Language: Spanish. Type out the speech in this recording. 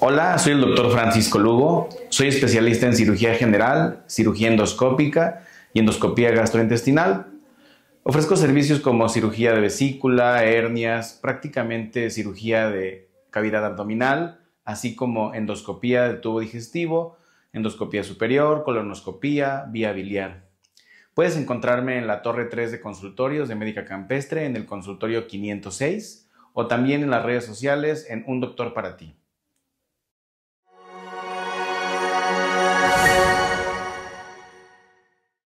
Hola, soy el doctor Francisco Lugo. Soy especialista en cirugía general, cirugía endoscópica y endoscopía gastrointestinal. Ofrezco servicios como cirugía de vesícula, hernias, prácticamente cirugía de cavidad abdominal, así como endoscopía de tubo digestivo, endoscopía superior, colonoscopía, vía biliar. Puedes encontrarme en la Torre 3 de consultorios de Médica Campestre en el consultorio 506 o también en las redes sociales en Un Doctor para ti.